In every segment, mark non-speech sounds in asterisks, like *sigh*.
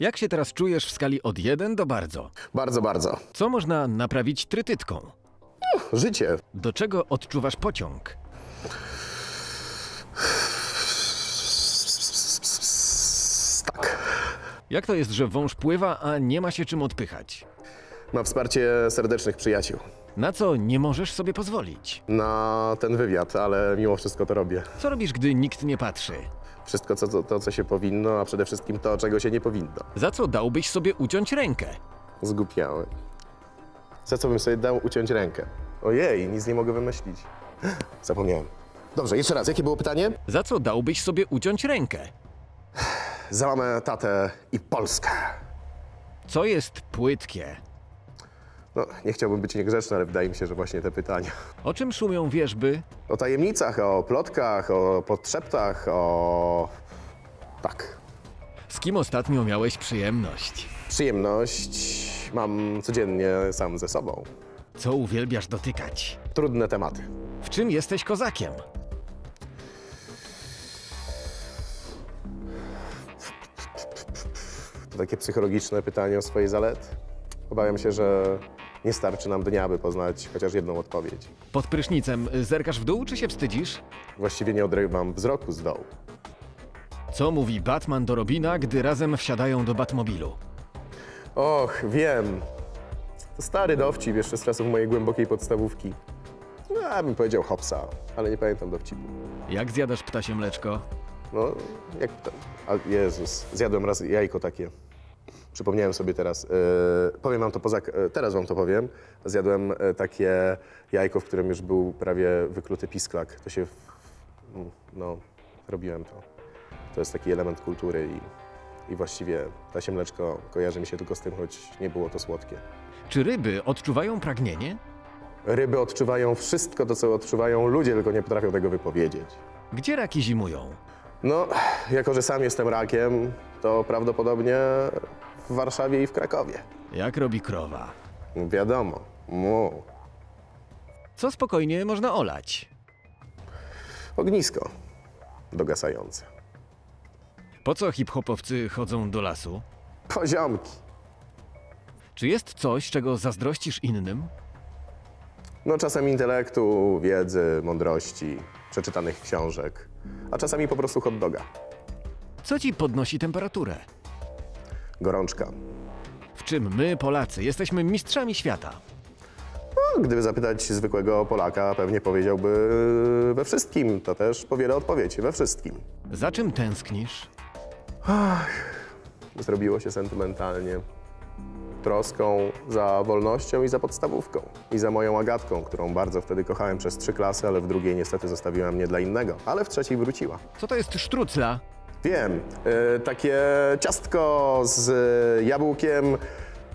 Jak się teraz czujesz w skali od 1 do bardzo? Bardzo, bardzo. Co można naprawić trytytką? Życie. Do czego odczuwasz pociąg? Tak. Jak to jest, że wąż pływa, a nie ma się czym odpychać? Mam wsparcie serdecznych przyjaciół Na co nie możesz sobie pozwolić? na ten wywiad, ale mimo wszystko to robię. Co robisz, gdy nikt nie patrzy? Wszystko co, to, to, co się powinno, a przede wszystkim to, czego się nie powinno. Za co dałbyś sobie uciąć rękę? Zgupiałem. Za co bym sobie dał uciąć rękę? Ojej, nic nie mogę wymyślić. *gasps* Zapomniałem. Dobrze, jeszcze raz, jakie było pytanie? Za co dałbyś sobie uciąć rękę? Za mamę, tatę i Polskę. Co jest płytkie? No, nie chciałbym być niegrzeczny, ale wydaje mi się, że właśnie te pytania. O czym szumią wierzby? O tajemnicach, o plotkach, o podszeptach, o... Tak. Z kim ostatnio miałeś przyjemność? Przyjemność mam codziennie sam ze sobą. Co uwielbiasz dotykać? Trudne tematy. W czym jesteś kozakiem? To takie psychologiczne pytanie o swoje zalety. Obawiam się, że nie starczy nam dnia, by poznać chociaż jedną odpowiedź. Pod prysznicem zerkasz w dół, czy się wstydzisz? Właściwie nie odrywam wzroku z dołu. Co mówi Batman do Robina, gdy razem wsiadają do Batmobilu? Och, wiem. To stary dowcip jeszcze z czasów mojej głębokiej podstawówki. No, ja bym powiedział hopsa, ale nie pamiętam dowcipu. Jak zjadasz ptasie mleczko? No, jak. A Jezus, zjadłem raz jajko takie. Przypomniałem sobie teraz. Yy, powiem wam to poza... Yy, teraz wam to powiem. Zjadłem yy, takie jajko, w którym już był prawie wykluty pisklak. To się... w- mm, No, robiłem to. To jest taki element kultury i, i właściwie tasie mleczko kojarzy mi się tylko z tym, choć nie było to słodkie. Czy ryby odczuwają pragnienie? Ryby odczuwają wszystko to, co odczuwają ludzie, tylko nie potrafią tego wypowiedzieć. Gdzie raki zimują? No, jako że sam jestem rakiem, to prawdopodobnie w Warszawie i w Krakowie. Jak robi krowa? Wiadomo. Mu. Co spokojnie można olać? Ognisko dogasające. Po co hip-hopowcy chodzą do lasu? Poziomki. Czy jest coś, czego zazdrościsz innym? No czasem intelektu, wiedzy, mądrości, przeczytanych książek, a czasami po prostu hot doga. Co ci podnosi temperaturę? Gorączka. W czym my, Polacy, jesteśmy mistrzami świata? No, gdyby zapytać zwykłego Polaka, pewnie powiedziałby we wszystkim. To też powiele odpowiedź, we wszystkim. Za czym tęsknisz? Zrobiło się sentymentalnie. Troską za wolnością i za podstawówką. I za moją Agatką, którą bardzo wtedy kochałem przez trzy klasy, ale w drugiej niestety zostawiła mnie dla innego. Ale w trzeciej wróciła. Co to jest sztrucla? Wiem, y, takie ciastko z y, jabłkiem,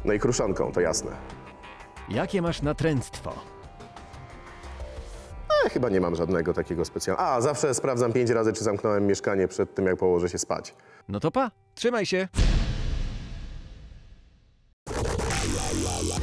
no i kruszonką, to jasne. Jakie masz natręctwo? E, chyba nie mam żadnego takiego specjalnego. A, zawsze sprawdzam pięć razy, czy zamknąłem mieszkanie przed tym, jak położę się spać. No to pa, trzymaj się. Yeah.